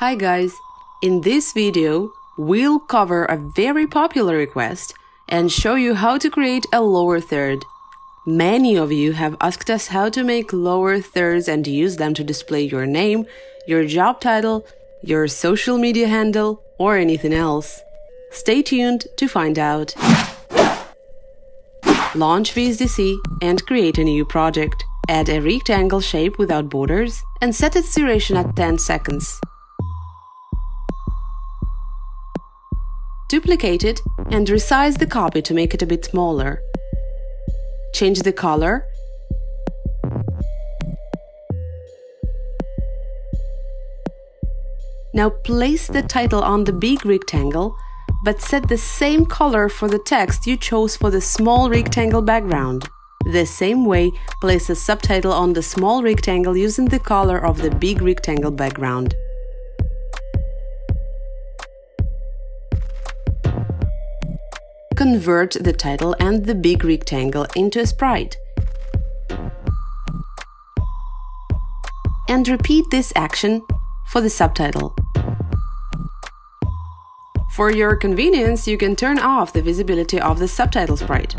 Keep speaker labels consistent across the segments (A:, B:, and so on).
A: Hi guys! In this video, we'll cover a very popular request and show you how to create a lower third. Many of you have asked us how to make lower thirds and use them to display your name, your job title, your social media handle, or anything else. Stay tuned to find out. Launch VSDC and create a new project. Add a rectangle shape without borders and set its duration at 10 seconds. Duplicate it and resize the copy to make it a bit smaller. Change the color Now place the title on the big rectangle, but set the same color for the text you chose for the small rectangle background. The same way, place a subtitle on the small rectangle using the color of the big rectangle background. Convert the title and the big rectangle into a sprite. And repeat this action for the subtitle. For your convenience, you can turn off the visibility of the subtitle sprite.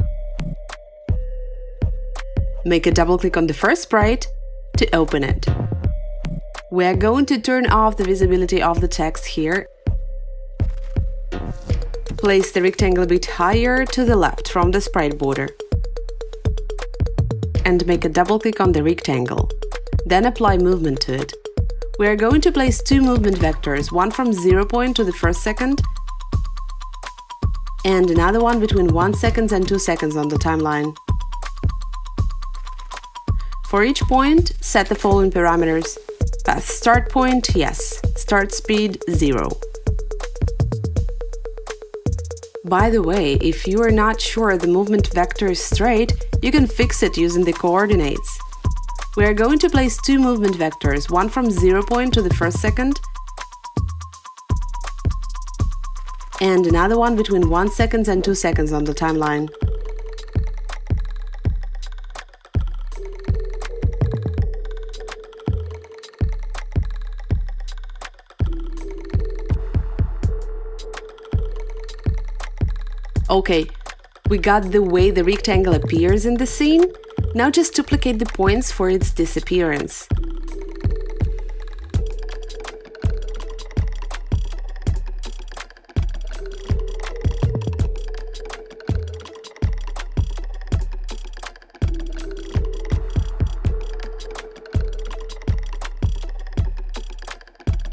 A: Make a double click on the first sprite to open it. We are going to turn off the visibility of the text here Place the rectangle a bit higher to the left from the sprite border. And make a double click on the rectangle. Then apply movement to it. We are going to place two movement vectors, one from 0 point to the first second and another one between 1 second and 2 seconds on the timeline. For each point, set the following parameters. Path start point, yes. Start speed, 0. By the way, if you are not sure the movement vector is straight, you can fix it using the coordinates. We are going to place two movement vectors, one from 0 point to the first second and another one between 1 second and 2 seconds on the timeline. Okay, we got the way the rectangle appears in the scene, now just duplicate the points for its disappearance.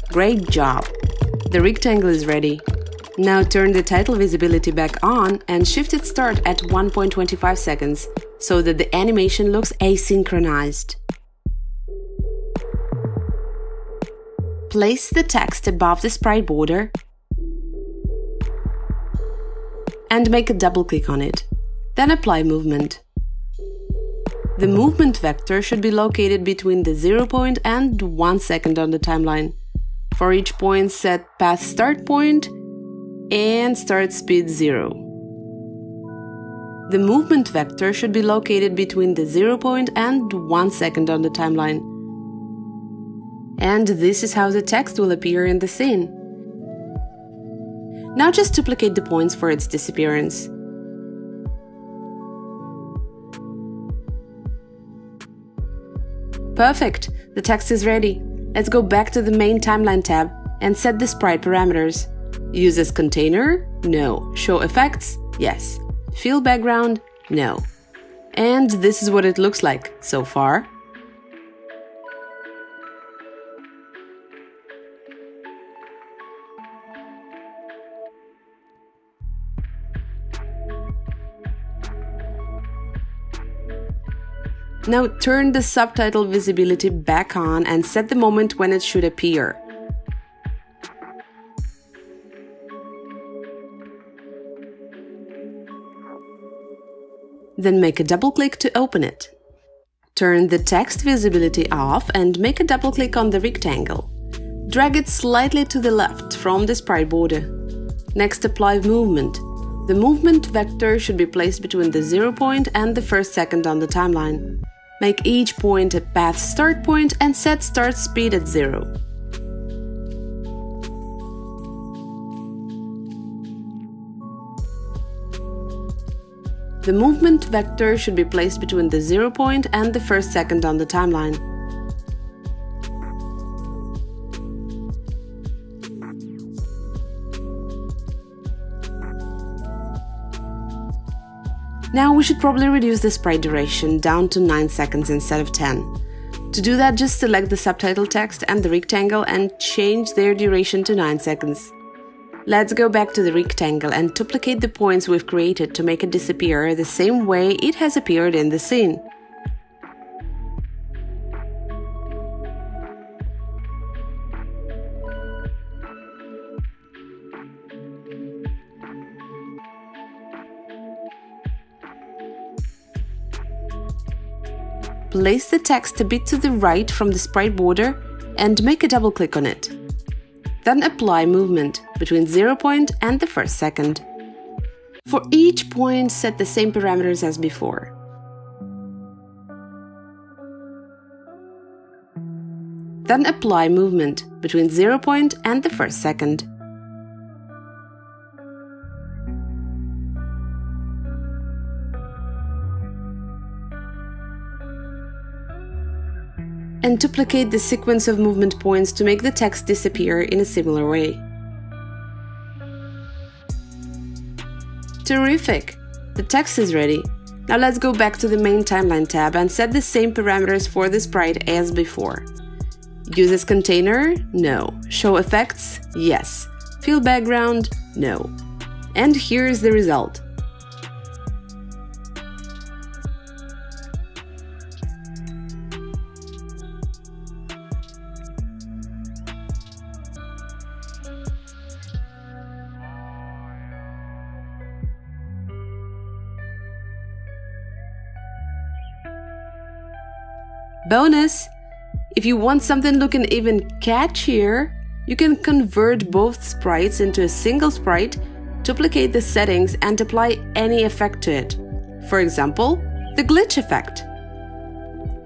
A: Great job! The rectangle is ready. Now turn the title visibility back on and shift its start at 1.25 seconds so that the animation looks asynchronized. Place the text above the sprite border and make a double click on it. Then apply movement. The movement vector should be located between the 0 point and 1 second on the timeline. For each point, set path start point and start speed 0. The movement vector should be located between the 0 point and 1 second on the timeline. And this is how the text will appear in the scene. Now just duplicate the points for its disappearance. Perfect! The text is ready. Let's go back to the main timeline tab and set the sprite parameters. Use as container? No. Show effects? Yes. Fill background? No. And this is what it looks like so far. Now turn the subtitle visibility back on and set the moment when it should appear. Then make a double click to open it. Turn the text visibility off and make a double click on the rectangle. Drag it slightly to the left from the sprite border. Next apply movement. The movement vector should be placed between the 0 point and the first second on the timeline. Make each point a path start point and set start speed at 0. The movement vector should be placed between the zero point and the first second on the timeline. Now we should probably reduce the sprite duration down to 9 seconds instead of 10. To do that, just select the subtitle text and the rectangle and change their duration to 9 seconds. Let's go back to the rectangle and duplicate the points we've created to make it disappear the same way it has appeared in the scene. Place the text a bit to the right from the sprite border and make a double click on it. Then apply movement between 0 point and the first second. For each point, set the same parameters as before. Then apply movement between 0 point and the first second. And duplicate the sequence of movement points to make the text disappear in a similar way. Terrific! The text is ready. Now let's go back to the main timeline tab and set the same parameters for the sprite as before. Use as container? No. Show effects? Yes. Fill background? No. And here's the result. Bonus! If you want something looking even catchier, you can convert both sprites into a single sprite, duplicate the settings, and apply any effect to it. For example, the glitch effect.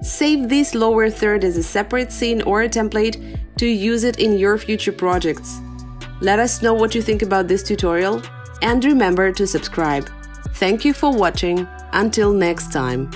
A: Save this lower third as a separate scene or a template to use it in your future projects. Let us know what you think about this tutorial and remember to subscribe. Thank you for watching. Until next time.